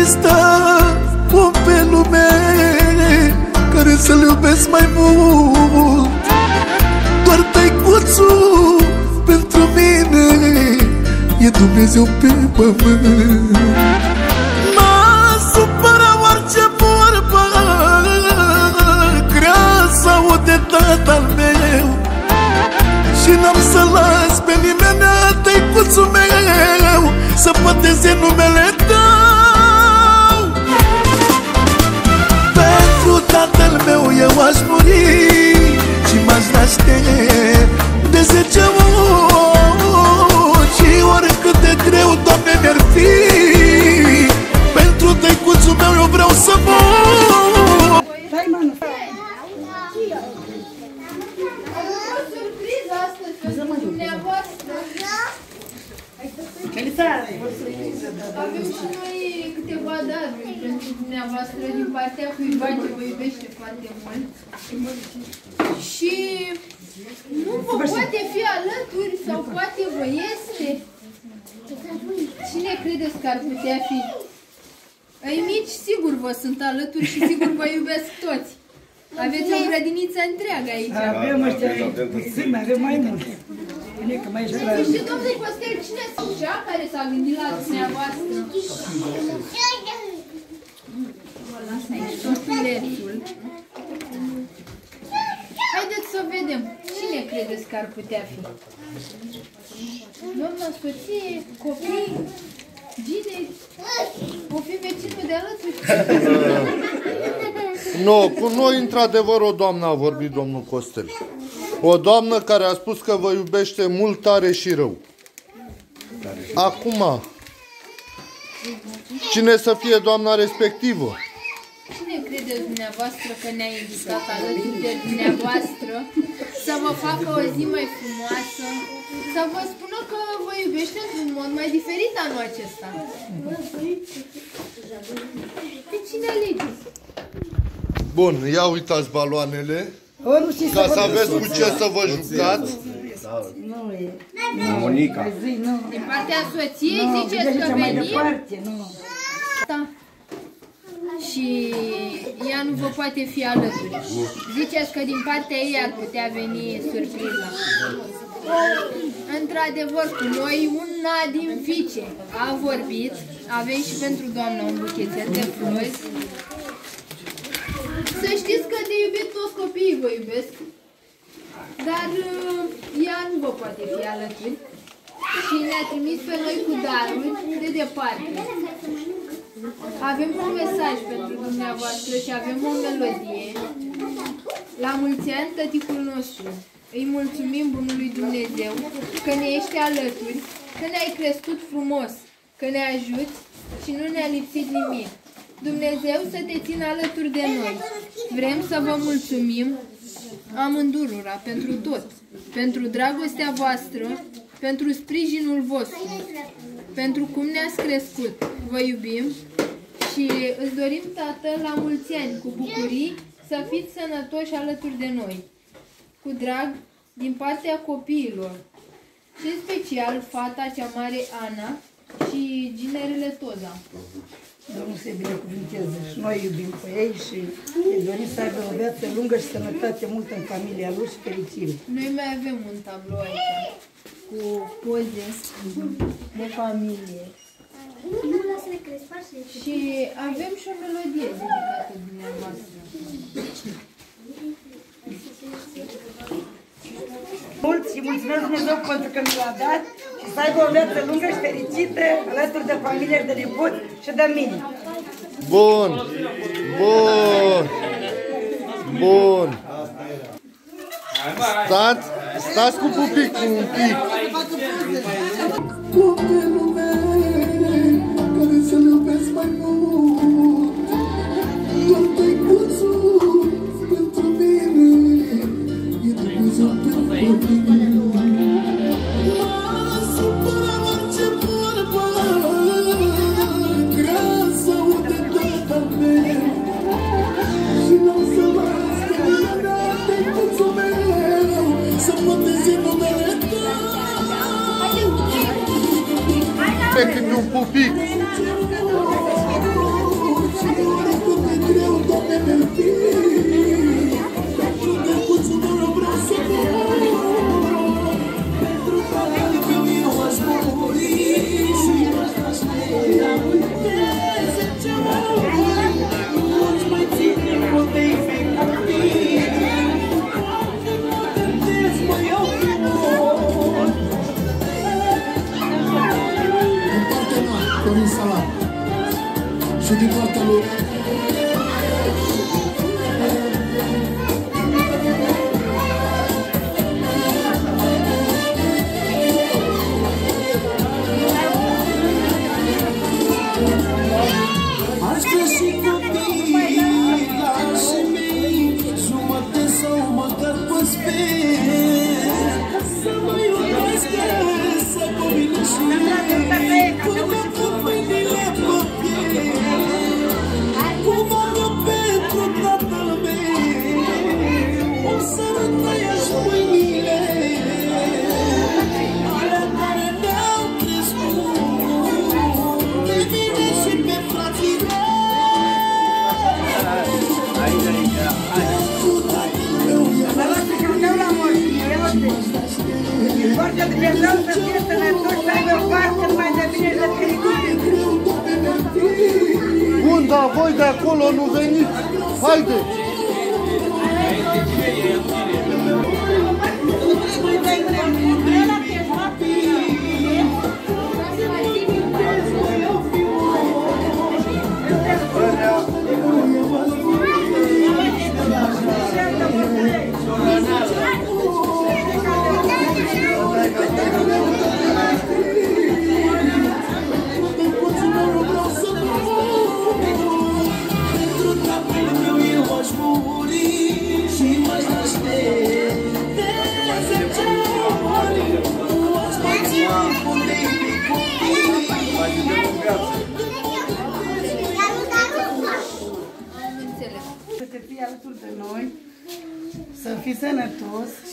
există om pe lume Care să-l iubesc mai mult. Doar tăicuțul pentru mine E Dumnezeu pe pământ. M-a supărat orice vorbă Grea să aude tatăl meu. Și n-am să las pe nimeni Tăicuțul meu Să păteze numele tău aș muri Și m-aș naște de zece ori Și oricât de greu, Doamne, mi-ar fi Pentru tăicuțul meu eu vreau să mor Stai, manu. surpriză astăzi pentru dumneavoastră. Felicitări! Avem și noi câteva daruri pentru dumneavoastră din partea cuiva ce vă iubește foarte mult. Și nu vă poate fi alături sau poate vă este. Cine credeți că ar putea fi? Ai mici, sigur vă sunt alături și sigur vă iubesc toți. Aveți o grădiniță întreagă aici. Avem ăștia puțin, avem mai mult. Bine că mai ești la... Și domnul Costel, cine sunt cea care s-a gândit la dumneavoastră? Vă las aici totulețul. Haideți să vedem. Cine credeți că ar putea fi? Doamna soție, copii, gineri, o fi vecinul de alături? Nu, cu noi într-adevăr o doamnă a vorbit domnul Costel. O doamnă care a spus că vă iubește mult tare și rău. Acum, cine să fie doamna respectivă? Cine credeți dumneavoastră că ne-a invitat alături de dumneavoastră să vă facă o zi mai frumoasă, să vă spună că vă iubește într-un mod mai diferit anul acesta? Pe cine alegeți? Bun, ia uitați baloanele, O, nu știi ca să să vorbesc. aveți cu ce să vă jucați. Nu e. Monica. Zi, nu. Din partea soției Nu, ziceți gândește că mai venim? departe, nu. Da. Și ea nu vă poate fi alături. Ziceți că din partea ei ar putea veni surpriza. Într-adevăr, cu noi una din fiice a vorbit. Avem și pentru doamna un buchețel de flori. Să știți că de iubit toți copiii vă iubesc. Dar uh, ea nu vă poate fi alături. Și ne-a trimis pe noi cu daruri de departe. Avem un mesaj pentru dumneavoastră și avem o melodie. La mulți ani, tăticul nostru, îi mulțumim Bunului Dumnezeu că ne ești alături, că ne-ai crescut frumos, că ne ajuți și nu ne-a lipsit nimic. Dumnezeu să te țină alături de noi. Vrem să vă mulțumim amândurura pentru tot, pentru dragostea voastră, pentru sprijinul vostru, pentru cum ne-ați crescut. Vă iubim și îți dorim, Tată, la mulți ani, cu bucurii, să fiți sănătoși alături de noi. Cu drag, din partea copiilor, și în special fata cea mare Ana și ginerele Toza. Domnul să-i binecuvânteze și noi iubim pe ei și îi dorim să aibă o viață lungă și sănătate multă în familia lui și fericire. Noi mai avem un tablou aici cu poze de familie. Și avem și o melodie dedicată dumneavoastră. Mult și mulțumesc Dumnezeu pentru că mi l-a dat și să aibă o viață lungă și fericită alături de familie, de nepoți și de mine. Bun, bun, bun. Stați, stați cu pupicul un pic. Om Dumnezeu să fie sănătos, să aibă parte mai de bine de fericire. Bun, dar voi de acolo nu veniți. Haideți!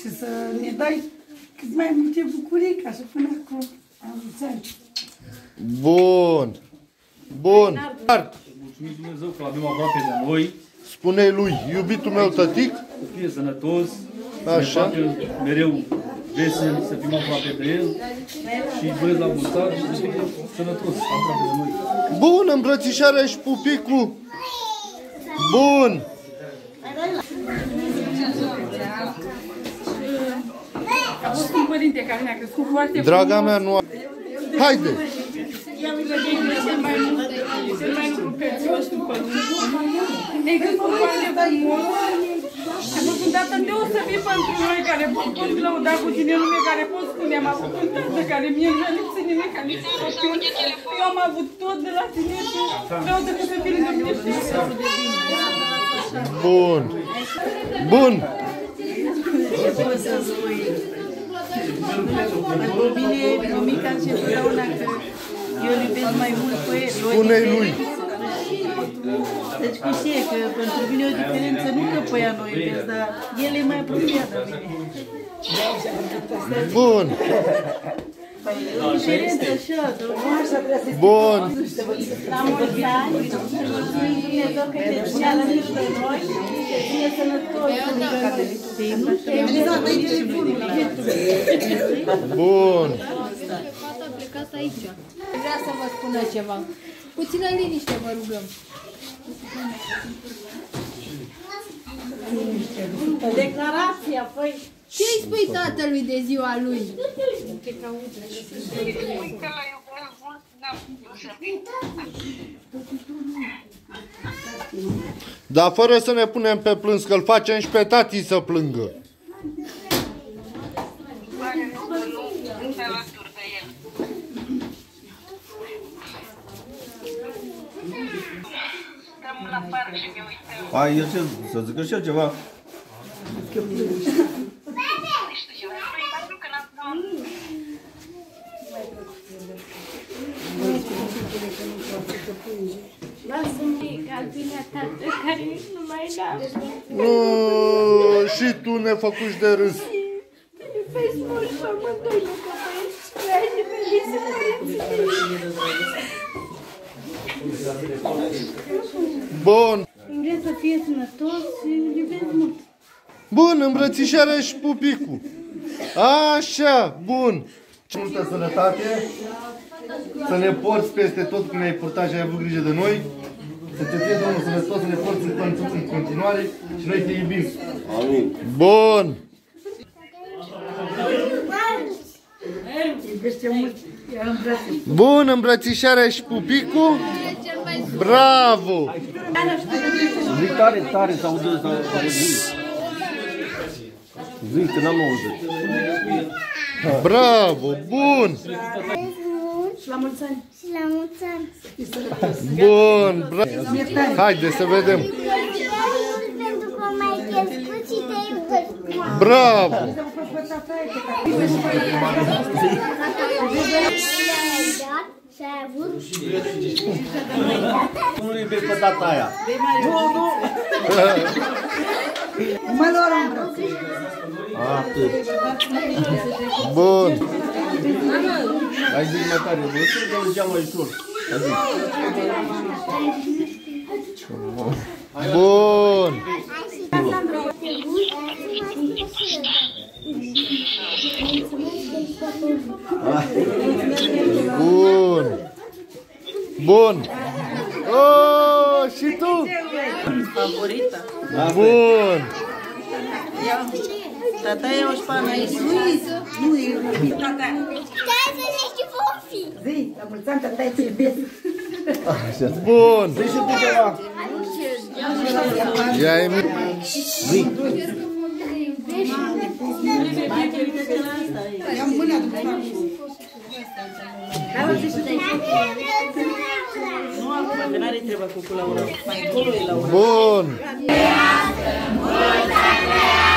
Și să ne dai cât mai multe bucurii ca și până acum. Am mulți ani. Bun! Bun! Art, Mulțumim Dumnezeu că l-avem aproape de noi, spune lui, iubitul meu tătic, să fie sănătos, să ne Așa. facă mereu vesel, să fim aproape de el și băieți la bustar și să fie sănătos, aproape de noi. Bun, îmbrățișarea și pupicul. Bun. A fost un părinte care ne-a crescut foarte Draga mea, nu... Haide! cel mai mult, cel mai lucru prețios după lume. Ne-ai crescut foarte frumos. A fost un tată deosebit pentru noi care pot, pot lăuda cu tine nume, care pot spune. Am avut un tată care mie nu mi-a lipsit nimic, ca nici copil. Eu am avut tot de la tine și vreau să să fii lângă mine și să Bun. Bun. Pentru mine, mămica ce întotdeauna că eu îl iubesc mai mult pe el. o Spune-i diferență. lui. Deci cu ce? Că pentru mine e o diferență, nu că pe ea nu o iubesc, dar el e mai apropiat de mine. Bun. O diferență așa, de Bun. la mulți ani, mulțumim Dumnezeu că te ține alături de noi, să fie sănătos, să Bun. Fata a plecat aici. Vrea să vă spună ceva. Puțină liniște, vă rugăm. Declarația, păi, Ce îi spui tatălui de ziua lui? Dar fără să ne punem pe plâns, că îl facem și pe tati să plângă. Pare nu că nu sunt alături de el. Stăm la parc și ne uităm. Hai, eu ce, să zic și eu ceva. Nu știu ceva. Nu-i pentru că n-am n-am- Lasă-mi albina tată care nu mai lasă. Nu, și tu ne făcuși de râs. Pe smulgi pe amândoi la căpăi. Vrei de pe lise părinții. Bun. Vreau să fie sănătos și îl iubesc mult. Bun, îmbrățișarea și pupicul. Așa, bun. Ce multă sănătate, să ne porți peste tot cum ne-ai purtat și ai avut grijă de noi, să te fie Domnul sănătos, să ne porți în con- în continuare și noi te iubim. Amin. Bun. Iubește mult, eu îmi brațe. Bun, îmbrățișarea și pupicul. Bravo! Zic tare, tare, să audă, să audă. Zic că n-am auzit. Bravo! Bun! Și la mulți ani. Și la mulți ani. Bun! Bravo! Haide să vedem! Pentru că m-ai crescut și te iubesc. Bravo! Și ai avut? Nu iubești pe tata aia. Mă lua în brațe. Atât. Bun! Hai zic mai tare, bă, să că mergea mai ușor. Hai zic. Bun! Bun! Bun! Oh, și tu? Favorita. Bun! Tata e o șpană aici. Nu e. Stai să ne știi fofi. Zi, la mulți ani, tata, te iubesc. Bun! Zici și tu ceva. Ia e Zic. Ia mâna după Nu acum, că n-are treaba cu Laura. Mai încolo e Laura. Bun! Hai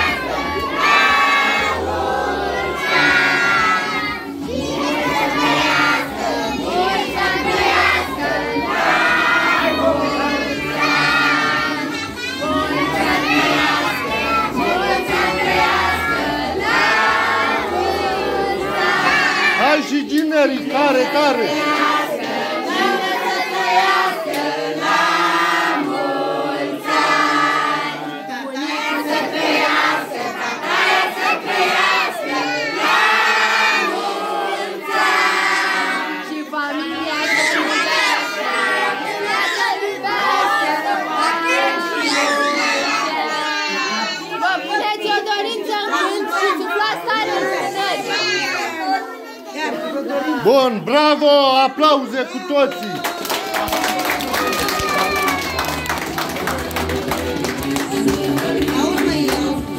și ginerii, tare, aplauze cu toții!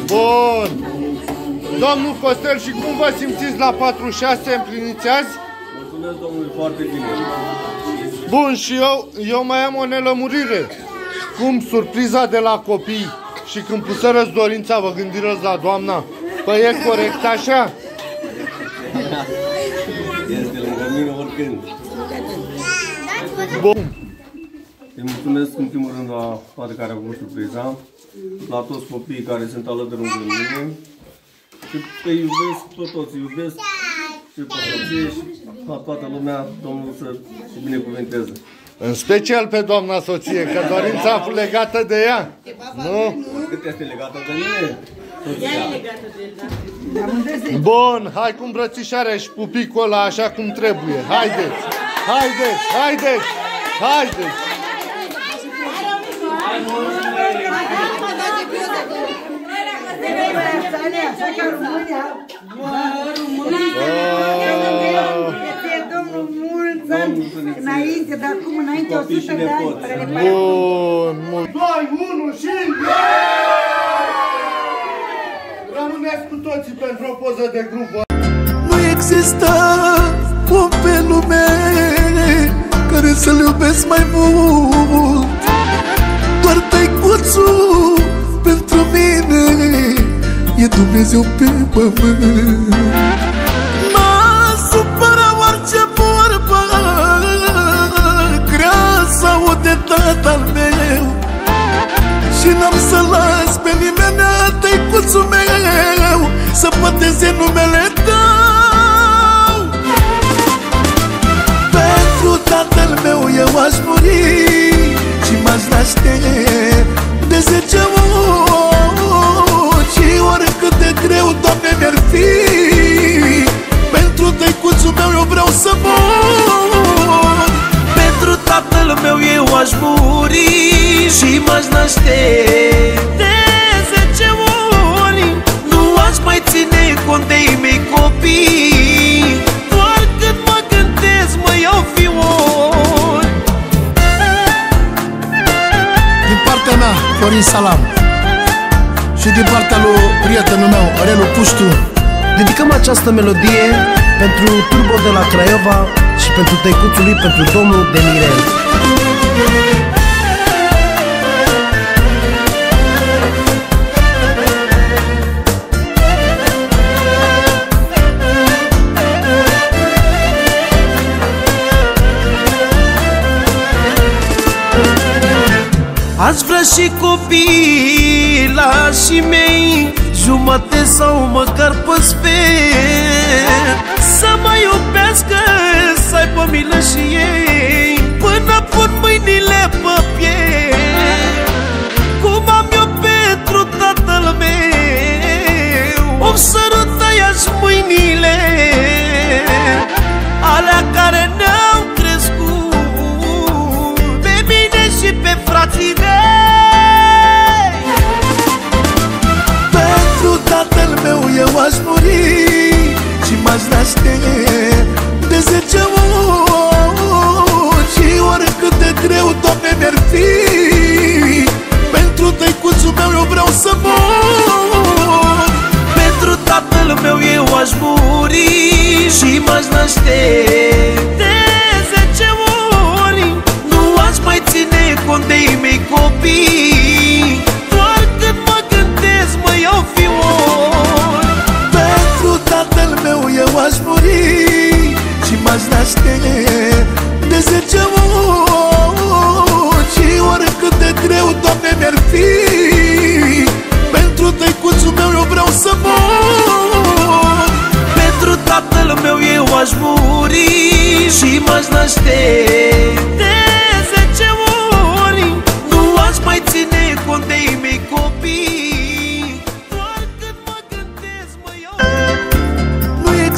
Bun! Domnul Costel, și cum vă simțiți la 46 împliniți azi? Mulțumesc Domnului foarte bine. Bun, și eu, eu mai am o nelămurire. Cum surpriza de la copii și când puserăți dorința, vă gândirăți la doamna? Păi e corect așa? Este lângă mine oricând. Bun. Îi mulțumesc în primul rând la toate care au avut surpriza, la toți copiii care sunt alături lângă mine și te iubesc pe toți, iubesc și pe soție și la toată lumea, Domnul să se binecuvânteze. În special pe doamna soție, că dorința a fost legată de ea. Nu? Cât este legată de mine? Ea e legată de el, da? Bun, hai cu îmbrățișarea și pupicul ăla așa cum trebuie. Haideți, haideți, haideți, haideți. Așa ca România. Să fie Domnul mulți ani înainte, dar acum înainte Copii și 100 de ani. nepoți. spre le Bun, bun. Doi, unu și... Rămâneți cu toții pentru o poză de grup. Nu există om pe lume care să-l iubesc mai mult. Doar tăicuțul pentru mine e Dumnezeu pe pământ. M-a supărat orice vorbă grea sau de tatăl meu. Și n-am să las pe nimeni tăicuțul meu Să păteze numele tău tatăl meu eu aș muri Și m-aș m-aș naște de zece ori. Și oricât de greu, Doamne, mi-ar fi Pentru tăicuțul meu eu vreau să mor. Pentru tatăl meu eu aș muri Și m-aș naște de Florin Salam. Și din partea lui prietenul meu, Relu Puștu Dedicăm această melodie pentru Turbo de la Craiova Și pentru tăicuțul lui, pentru domnul Demirel și copilașii mei Jumate sau măcar pe sfert. Să mă iubească, să aibă milă și ei Până pun mâinile pe piept. Cum am eu pentru tatăl meu O sărută i-aș mâinile Alea care ne-au aș muri Și m-aș naște. De zece ori Nu aș mai ține cont de ei mei copii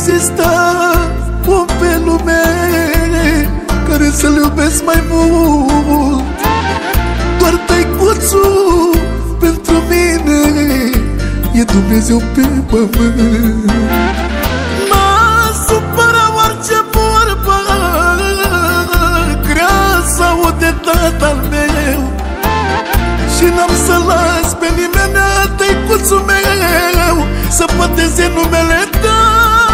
există om pe lume Care să-l iubesc mai mult. Doar tăicuțul pentru mine E Dumnezeu pe pământ. M-a supărat orice vorbă Grea să aude tatăl meu. Și n-am să las pe nimeni tăicuțul meu Să păteze numele tău